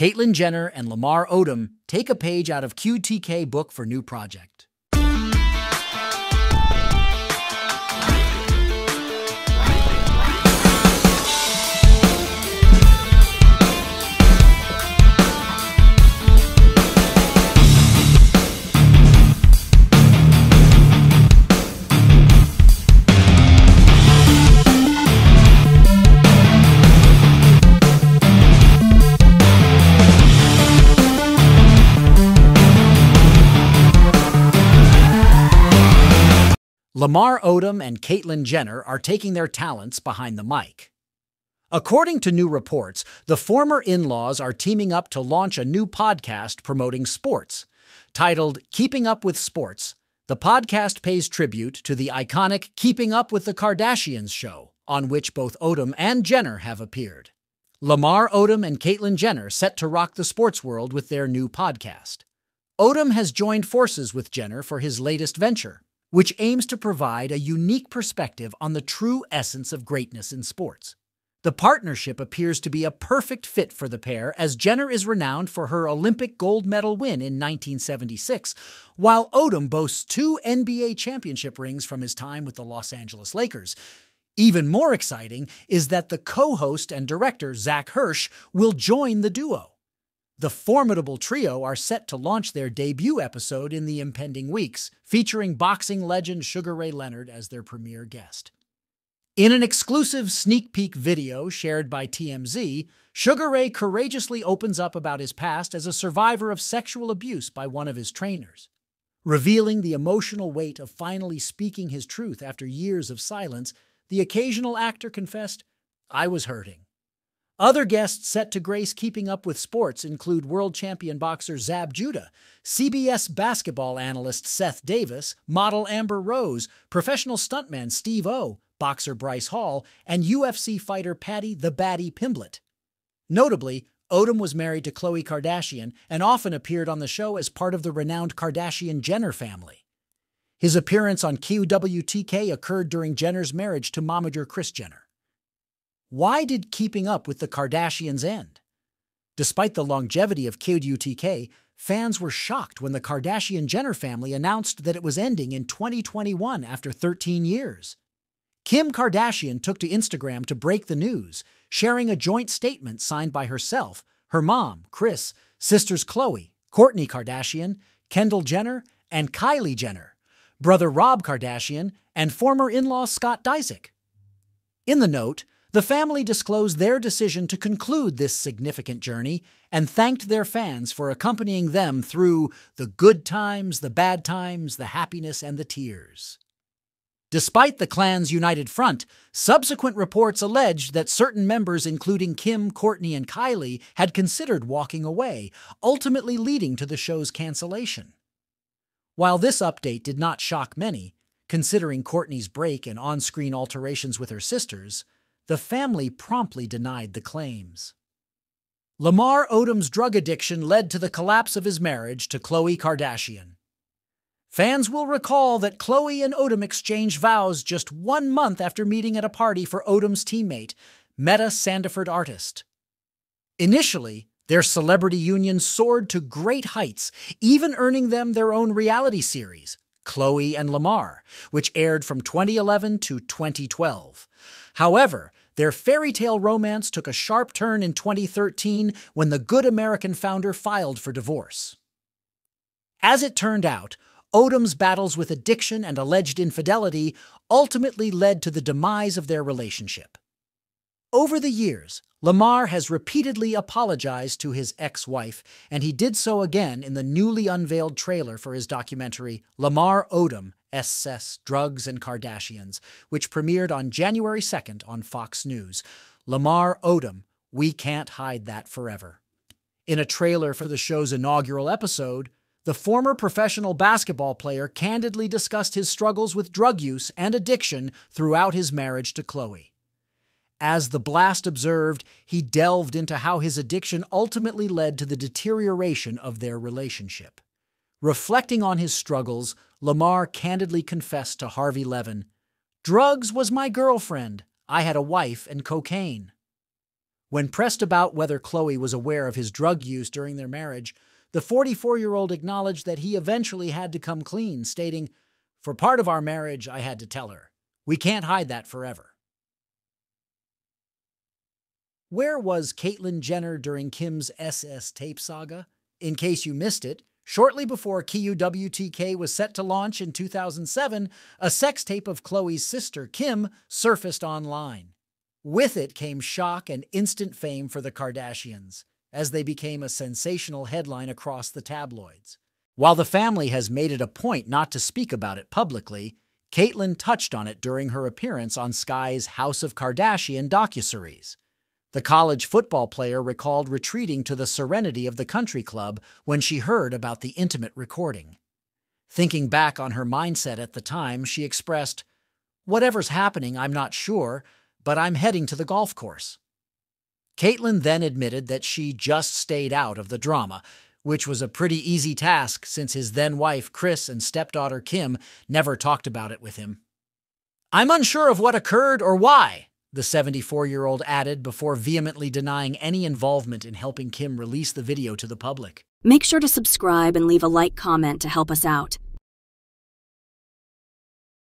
Caitlyn Jenner and Lamar Odom take a page out of KUWTK book for new project. Lamar Odom and Caitlyn Jenner are taking their talents behind the mic. According to new reports, the former in laws are teaming up to launch a new podcast promoting sports. Titled Keeping Up with Sports, the podcast pays tribute to the iconic Keeping Up with the Kardashians show, on which both Odom and Jenner have appeared. Lamar Odom and Caitlyn Jenner set to rock the sports world with their new podcast. Odom has joined forces with Jenner for his latest venture, which aims to provide a unique perspective on the true essence of greatness in sports. The partnership appears to be a perfect fit for the pair, as Jenner is renowned for her Olympic gold medal win in 1976, while Odom boasts two NBA championship rings from his time with the Los Angeles Lakers. Even more exciting is that the co host and director, Zach Hirsch, will join the duo. The formidable trio are set to launch their debut episode in the impending weeks, featuring boxing legend Sugar Ray Leonard as their premier guest. In an exclusive sneak peek video shared by TMZ, Sugar Ray courageously opens up about his past as a survivor of sexual abuse by one of his trainers. Revealing the emotional weight of finally speaking his truth after years of silence, the occasional actor confessed, I was hurting. Other guests set to grace keeping up with sports include world champion boxer Zab Judah, CBS basketball analyst Seth Davis, model Amber Rose, professional stuntman Steve-O, boxer Bryce Hall, and UFC fighter Paddy the Baddy Pimblett. Notably, Odom was married to Khloe Kardashian and often appeared on the show as part of the renowned Kardashian Jenner family. His appearance on KUWTK occurred during Jenner's marriage to momager Kris Jenner. Why did keeping up with the Kardashians end? Despite the longevity of KUWTK, fans were shocked when the Kardashian Jenner family announced that it was ending in 2021 after 13 years. Kim Kardashian took to Instagram to break the news, sharing a joint statement signed by herself, her mom, Kris, sisters Khloe, Kourtney Kardashian, Kendall Jenner, and Kylie Jenner, brother Rob Kardashian, and former in law Scott Disick. In the note, the family disclosed their decision to conclude this significant journey and thanked their fans for accompanying them through the good times, the bad times, the happiness, and the tears. Despite the clan's united front, subsequent reports alleged that certain members, including Kim, Kourtney, and Kylie, had considered walking away, ultimately leading to the show's cancellation. While this update did not shock many, considering Kourtney's break and on screen alterations with her sisters, the family promptly denied the claims. Lamar Odom's drug addiction led to the collapse of his marriage to Khloe Kardashian. Fans will recall that Khloe and Odom exchanged vows just one month after meeting at a party for Odom's teammate, Metta Sandiford-Artest. Initially, their celebrity union soared to great heights, even earning them their own reality series, Khloe and Lamar, which aired from 2011 to 2012. However, their fairy tale romance took a sharp turn in 2013 when the Good American founder filed for divorce. As it turned out, Odom's battles with addiction and alleged infidelity ultimately led to the demise of their relationship. Over the years, Lamar has repeatedly apologized to his ex wife, and he did so again in the newly unveiled trailer for his documentary, Lamar Odom SS, Drugs, and Kardashians, which premiered on January 2nd on Fox News. Lamar Odom, We Can't Hide That Forever. In a trailer for the show's inaugural episode, the former professional basketball player candidly discussed his struggles with drug use and addiction throughout his marriage to Khloe. As The Blast observed, he delved into how his addiction ultimately led to the deterioration of their relationship. Reflecting on his struggles, Lamar candidly confessed to Harvey Levin Drugs was my girlfriend. I had a wife and cocaine. When pressed about whether Khloe was aware of his drug use during their marriage, the 44 year old acknowledged that he eventually had to come clean, stating, For part of our marriage, I had to tell her. We can't hide that forever. Where was Caitlyn Jenner during Kim's SS tape saga? In case you missed it, shortly before KUWTK was set to launch in 2007, a sex tape of Khloe's sister, Kim, surfaced online. With it came shock and instant fame for the Kardashians, as they became a sensational headline across the tabloids. While the family has made it a point not to speak about it publicly, Caitlyn touched on it during her appearance on Sky's House of Kardashian docuseries. The college football player recalled retreating to the serenity of the country club when she heard about the intimate recording. Thinking back on her mindset at the time, she expressed, Whatever's happening, I'm not sure, but I'm heading to the golf course. Caitlyn then admitted that she just stayed out of the drama, which was a pretty easy task since his then wife Kris and stepdaughter Kim never talked about it with him. I'm unsure of what occurred or why, the 74 year old added before vehemently denying any involvement in helping Kim release the video to the public. Make sure to subscribe and leave a like comment to help us out.